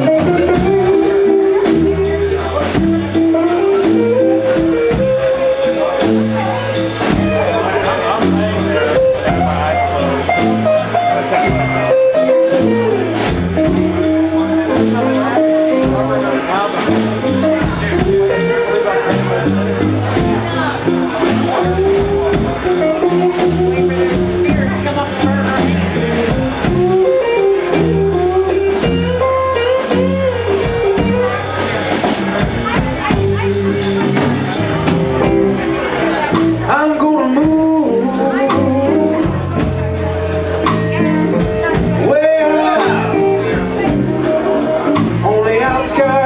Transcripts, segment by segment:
Gracias. Way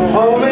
Oh, Amen.